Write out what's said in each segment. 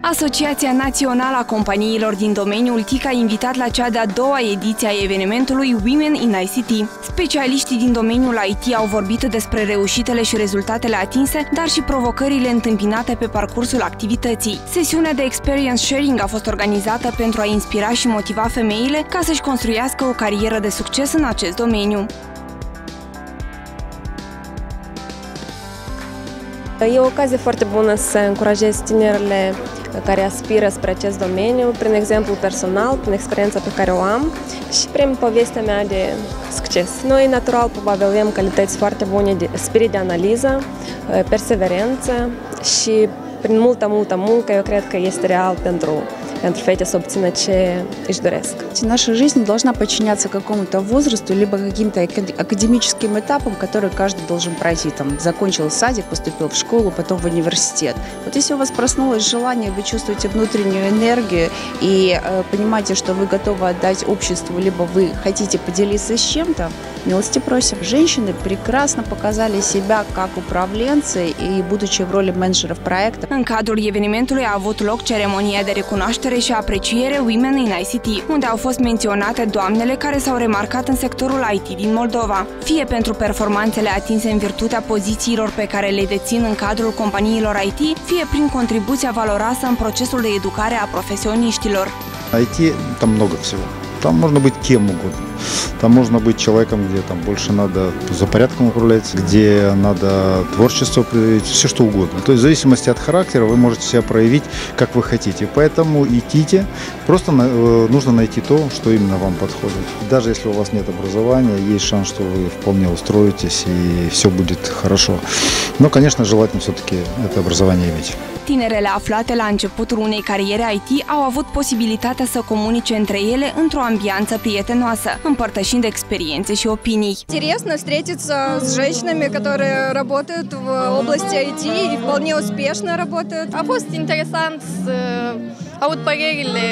Asociația Națională a Companiilor din domeniul TIC a invitat la cea de-a doua ediție a evenimentului Women in ICT. Specialiștii din domeniul IT au vorbit despre reușitele și rezultatele atinse, dar și provocările întâmpinate pe parcursul activității. Sesiunea de experience sharing a fost organizată pentru a inspira și motiva femeile ca să-și construiască o carieră de succes în acest domeniu. E o ocazie foarte bună să încurajez tinerile care aspiră spre acest domeniu, prin exemplu personal, prin experiența pe care o am și prin povestea mea de succes. Noi, natural, probabil avem calități foarte bune de spirit de analiză, perseverență și prin multă, multă muncă, eu cred că este real pentru фете, собственно, че дореск. Наша жизнь должна подчиняться какому-то возрасту, либо каким-то академическим этапам, которые каждый должен пройти. Там, закончил садик, поступил в школу, потом в университет. Вот если у вас проснулось желание, вы чувствуете внутреннюю энергию и э, понимаете, что вы готовы отдать обществу, либо вы хотите поделиться с чем-то, милости просим. Женщины прекрасно показали себя как управленцы и будучи в роли менеджеров проекта. În cadrul evenimentului a avut loc ceremonia de recunoaștere recunoaștere și apreciere Women in ICT, unde au fost menționate doamnele care s-au remarcat în sectorul IT din Moldova, fie pentru performanțele atinse în virtutea pozițiilor pe care le dețin în cadrul companiilor IT, fie prin contribuția valoroasă în procesul de educare a profesioniștilor. IT, там много всего. Там можно быть кем угодно. Там можно быть человеком, где там больше надо за порядком управлять, где надо творчество проявить, все что угодно. То есть в зависимости от характера вы можете себя проявить, как вы хотите. Поэтому идите, просто э, нужно найти то, что именно вам подходит. Даже если у вас нет образования, есть шанс, что вы вполне устроитесь и все будет хорошо. Но, конечно, желательно все-таки это образование иметь. Tinerele aflate la începutul unei cariere IT au avut posibilitatea să comunice între ele într-o ambianță prietenoasă, împărtășind experiențe și opinii. Интересно встретиться с женщинами, которые работают в области IT и вполне успешно работают. A fost interesant să aud părerile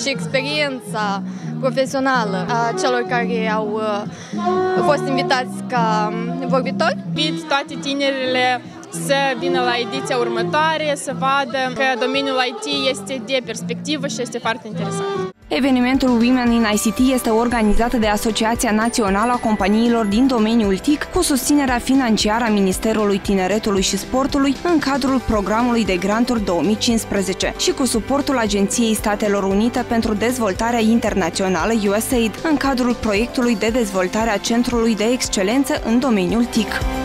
și experiența profesională a celor care au uh, fost invitați ca vorbitori. Invit toate tinerile să vină la ediția următoare, să vadă că domeniul IT este de perspectivă și este foarte interesant. Evenimentul Women in ICT este organizat de Asociația Națională a Companiilor din domeniul TIC cu susținerea financiară a Ministerului Tineretului și Sportului în cadrul programului de granturi 2015 și cu suportul Agenției Statelor Unite pentru Dezvoltarea Internațională USAID în cadrul proiectului de dezvoltare a Centrului de Excelență în domeniul TIC.